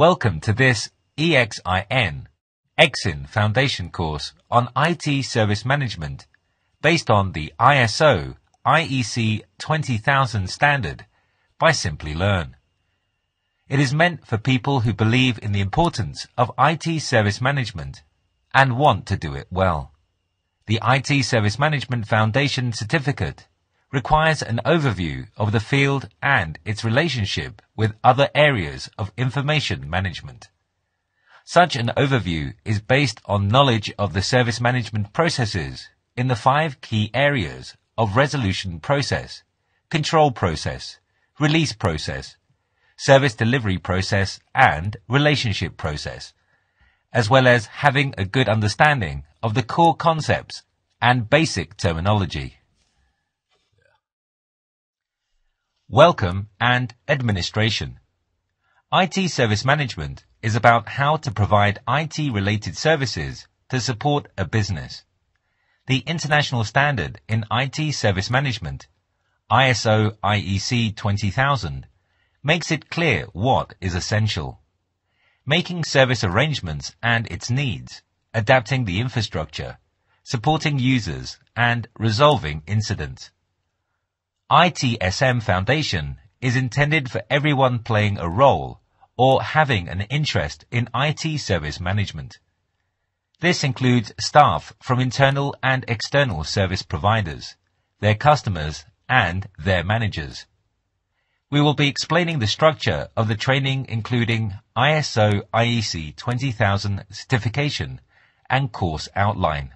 Welcome to this EXIN, EXIN Foundation course on IT Service Management based on the ISO IEC 20000 standard by Simplilearn. It is meant for people who believe in the importance of IT service management and want to do it well. The IT Service Management Foundation certificate requires an overview of the field and its relationship with other areas of information management. Such an overview is based on knowledge of the service management processes in the five key areas of resolution process, control process, release process, service delivery process, and relationship process, as well as having a good understanding of the core concepts and basic terminology. Welcome and administration. IT service management is about how to provide IT related services to support a business. The international standard in IT service management, ISO IEC 20000, makes it clear what is essential. Making service arrangements and its needs, adapting the infrastructure, supporting users, and resolving incidents. ITSM Foundation is intended for everyone playing a role or having an interest in IT service management. This includes staff from internal and external service providers, their customers, and their managers. We will be explaining the structure of the training including ISO IEC 20000 certification and course outline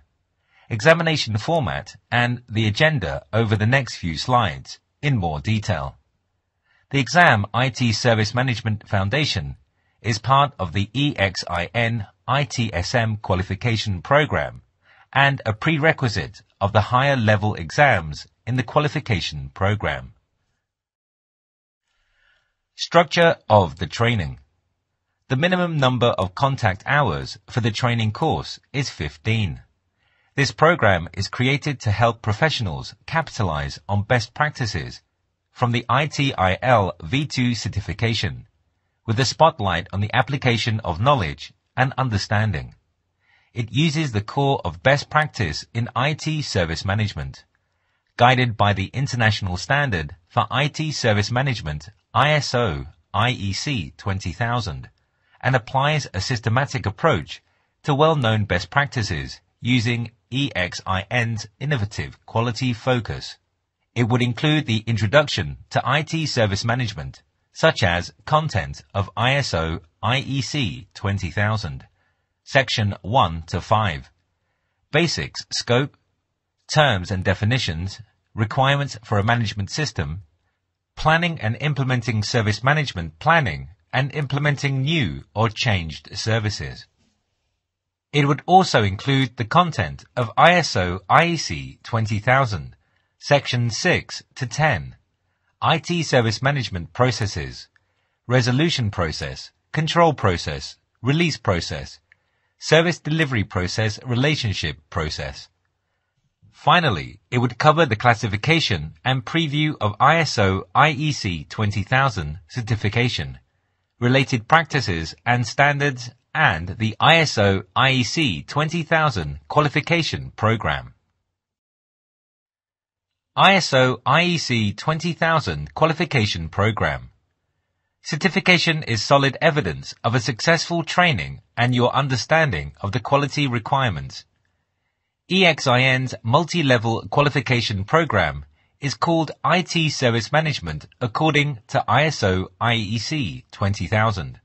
examination format, and the agenda over the next few slides in more detail. The exam IT Service Management Foundation is part of the EXIN ITSM qualification program and a prerequisite of the higher level exams in the qualification program. Structure of the training. The minimum number of contact hours for the training course is 15. This program is created to help professionals capitalize on best practices from the ITIL V2 certification, with a spotlight on the application of knowledge and understanding. It uses the core of best practice in IT service management, guided by the International Standard for IT Service Management ISO IEC 20000, and applies a systematic approach to well-known best practices using EXIN's innovative quality focus. It would include the introduction to IT service management, such as content of ISO IEC 20000, section 1 to 5, basics, scope, terms and definitions, requirements for a management system, planning and implementing service management planning, and implementing new or changed services. It would also include the content of ISO IEC 20000, Section 6 to 10, IT Service Management Processes, Resolution Process, Control Process, Release Process, Service Delivery Process, Relationship Process. Finally, it would cover the classification and preview of ISO IEC 20000 certification, related practices and standards and the ISO IEC 20000 qualification program. ISO IEC 20000 qualification program. Certification is solid evidence of a successful training and your understanding of the quality requirements. EXIN's multi-level qualification program is called IT Service Management according to ISO IEC 20000.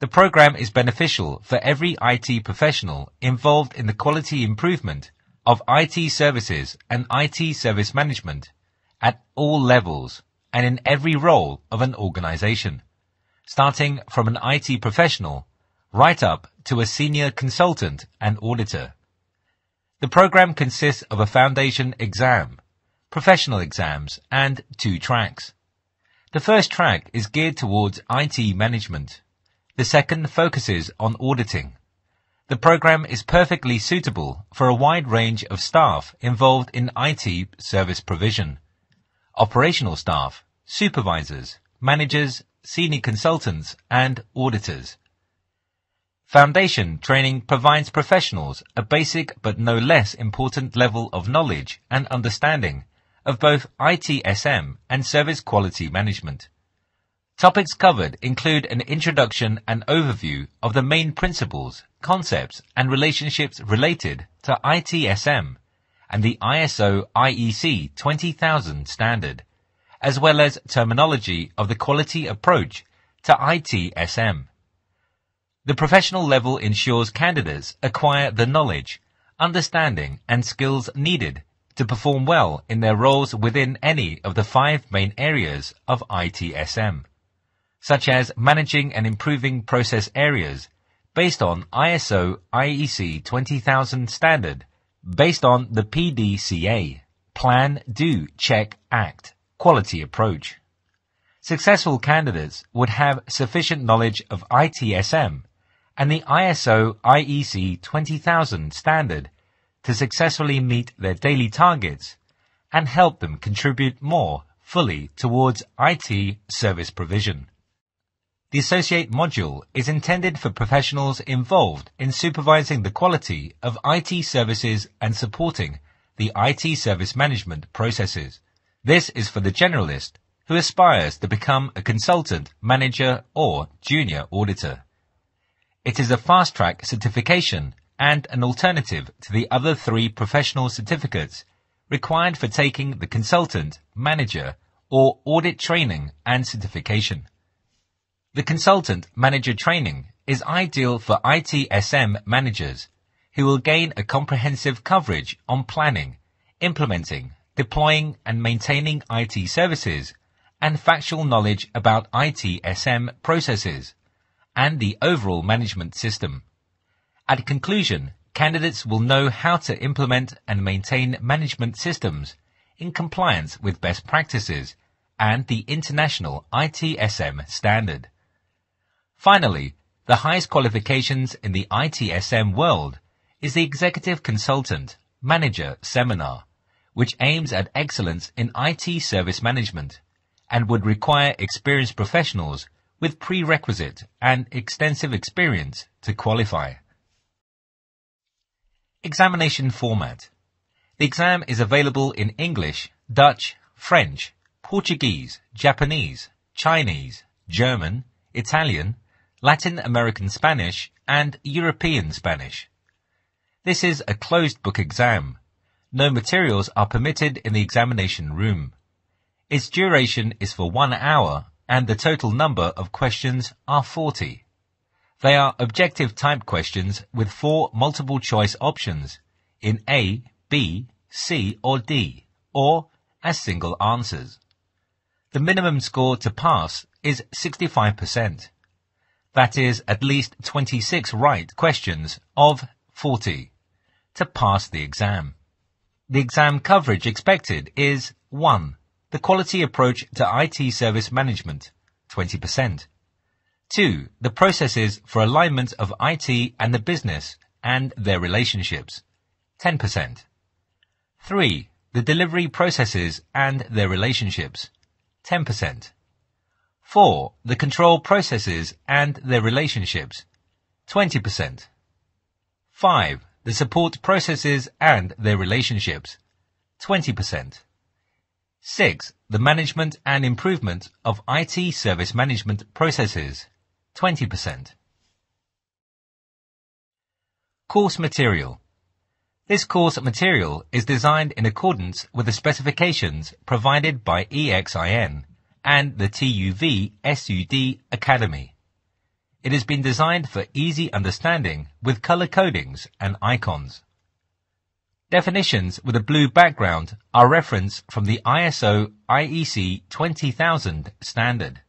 The program is beneficial for every IT professional involved in the quality improvement of IT services and IT service management at all levels and in every role of an organization, starting from an IT professional right up to a senior consultant and auditor. The program consists of a foundation exam, professional exams, and two tracks. The first track is geared towards IT management the second focuses on auditing. The program is perfectly suitable for a wide range of staff involved in IT service provision. Operational staff, supervisors, managers, senior consultants, and auditors. Foundation training provides professionals a basic but no less important level of knowledge and understanding of both ITSM and service quality management. Topics covered include an introduction and overview of the main principles, concepts, and relationships related to ITSM and the ISO IEC 20000 standard, as well as terminology of the quality approach to ITSM. The professional level ensures candidates acquire the knowledge, understanding, and skills needed to perform well in their roles within any of the five main areas of ITSM, such as managing and improving process areas based on ISO IEC 20000 standard, based on the PDCA, Plan, Do, Check, Act, quality approach. Successful candidates would have sufficient knowledge of ITSM and the ISO IEC 20000 standard to successfully meet their daily targets and help them contribute more fully towards IT service provision. The associate module is intended for professionals involved in supervising the quality of IT services and supporting the IT service management processes. This is for the generalist who aspires to become a consultant, manager, or junior auditor. It is a fast-track certification and an alternative to the other three professional certificates required for taking the consultant, manager, or audit training and certification. The consultant manager training is ideal for ITSM managers who will gain a comprehensive coverage on planning, implementing, deploying and maintaining IT services and factual knowledge about ITSM processes and the overall management system. At conclusion, candidates will know how to implement and maintain management systems in compliance with best practices and the international ITSM standard. Finally, the highest qualifications in the ITSM world is the Executive Consultant Manager Seminar, which aims at excellence in IT service management and would require experienced professionals with prerequisite and extensive experience to qualify. Examination format. The exam is available in English, Dutch, French, Portuguese, Japanese, Chinese, German, Italian, Latin American Spanish, and European Spanish. This is a closed book exam. No materials are permitted in the examination room. Its duration is for one hour and the total number of questions are 40. They are objective type questions with four multiple choice options in A, B, C or D, or as single answers. The minimum score to pass is 65%. That is at least 26 right questions of 40 to pass the exam. The exam coverage expected is 1 the quality approach to IT service management, 20%. 2. The processes for alignment of IT and the business and their relationships, 10%. 3. The delivery processes and their relationships, 10%. 4. The control processes and their relationships, 20%. 5. The support processes and their relationships, 20%. 6. The management and improvement of IT service management processes, 20%. Course material. This course material is designed in accordance with the specifications provided by EXIN and the TUV SUD Academy. It has been designed for easy understanding with color codings and icons. Definitions with a blue background are referenced from the ISO IEC 20000 standard.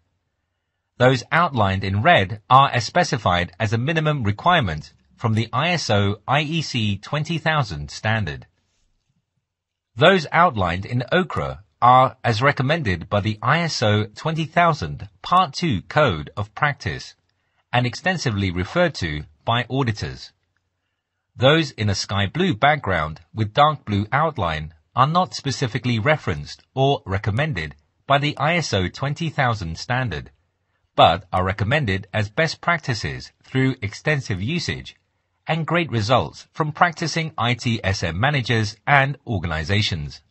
Those outlined in red are as specified as a minimum requirement from the ISO IEC 20000 standard. Those outlined in ochre are as recommended by the ISO 20000 Part 2 Code of Practice and extensively referred to by auditors. Those in a sky blue background with dark blue outline are not specifically referenced or recommended by the ISO 20000 standard, but are recommended as best practices through extensive usage and great results from practicing ITSM managers and organizations.